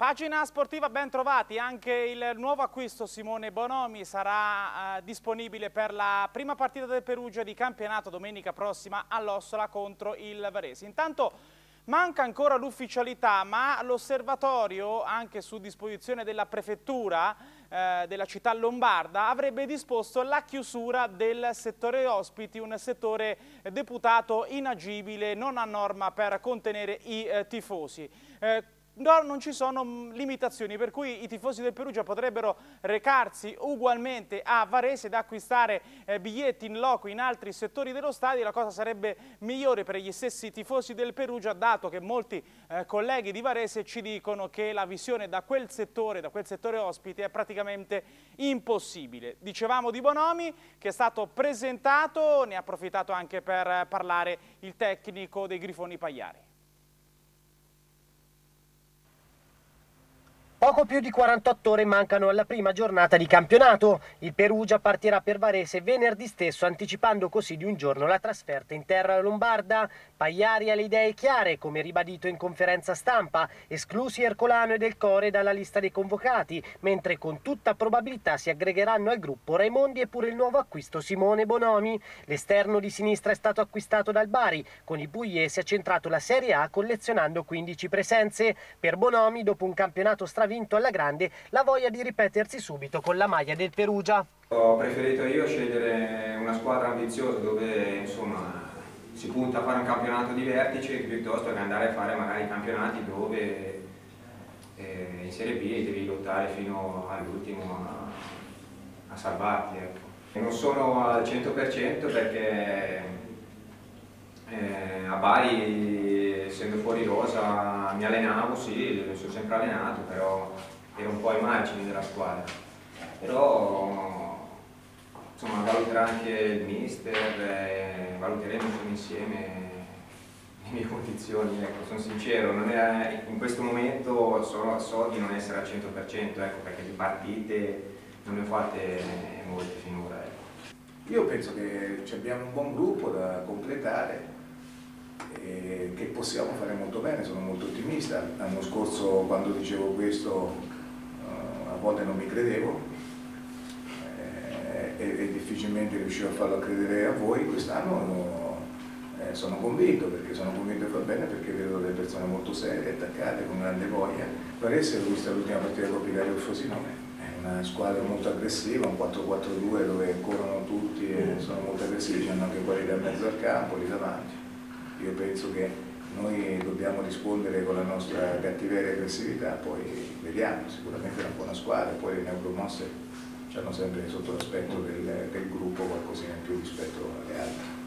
Pagina sportiva ben trovati, anche il nuovo acquisto Simone Bonomi sarà eh, disponibile per la prima partita del Perugia di campionato domenica prossima all'Ossola contro il Varese. Intanto manca ancora l'ufficialità ma l'osservatorio anche su disposizione della prefettura eh, della città lombarda avrebbe disposto la chiusura del settore ospiti, un settore deputato inagibile, non a norma per contenere i eh, tifosi. Eh, No, non ci sono mm, limitazioni, per cui i tifosi del Perugia potrebbero recarsi ugualmente a Varese ed acquistare eh, biglietti in loco in altri settori dello stadio. La cosa sarebbe migliore per gli stessi tifosi del Perugia, dato che molti eh, colleghi di Varese ci dicono che la visione da quel settore, da quel settore ospite, è praticamente impossibile. Dicevamo di Bonomi, che è stato presentato, ne ha approfittato anche per parlare il tecnico dei Grifoni Pagliari. Poco più di 48 ore mancano alla prima giornata di campionato. Il Perugia partirà per Varese venerdì stesso, anticipando così di un giorno la trasferta in terra lombarda. Pagliari ha le idee chiare, come ribadito in conferenza stampa, esclusi Ercolano e Del Core dalla lista dei convocati, mentre con tutta probabilità si aggregheranno al gruppo Raimondi e pure il nuovo acquisto Simone Bonomi. L'esterno di sinistra è stato acquistato dal Bari, con i pugliesi ha centrato la Serie A collezionando 15 presenze. Per Bonomi, dopo un campionato stravinto, vinto alla grande la voglia di ripetersi subito con la maglia del Perugia. Ho preferito io scegliere una squadra ambiziosa dove insomma, si punta a fare un campionato di vertice piuttosto che andare a fare magari campionati dove eh, in Serie B devi lottare fino all'ultimo a, a, salvarti. Ecco. Non sono al 100% perché eh, a Bari, essendo fuori rosa, mi allenavo, sì, sono sempre allenato, però ero un po' ai margini della squadra. Però insomma, valuterà anche il mister, eh, valuteremo insieme le mie condizioni, ecco, sono sincero, è, in questo momento so, so, di non essere al 100%, ecco, perché di partite non ne ho fatte molte finora. Ecco. Io penso che abbiamo un buon gruppo da completare, eh, che possiamo fare molto bene, sono molto ottimista. L'anno scorso quando dicevo questo eh, a volte non mi credevo eh, e, e, difficilmente riuscivo a farlo credere a voi, quest'anno eh, sono convinto, perché sono convinto che va bene, perché vedo delle persone molto serie, attaccate, con grande voglia. Varese l'ho vista l'ultima partita con Picario del Frosinone, è una squadra molto aggressiva, un 4-4-2 dove corrono tutti e sono molto aggressivi, hanno anche quelli da mezzo al campo, lì davanti io penso che noi dobbiamo rispondere con la nostra cattiveria e aggressività, poi vediamo, sicuramente è una buona squadra, poi le neuromosse ci hanno sempre sotto l'aspetto del, del gruppo qualcosina in più rispetto alle altre.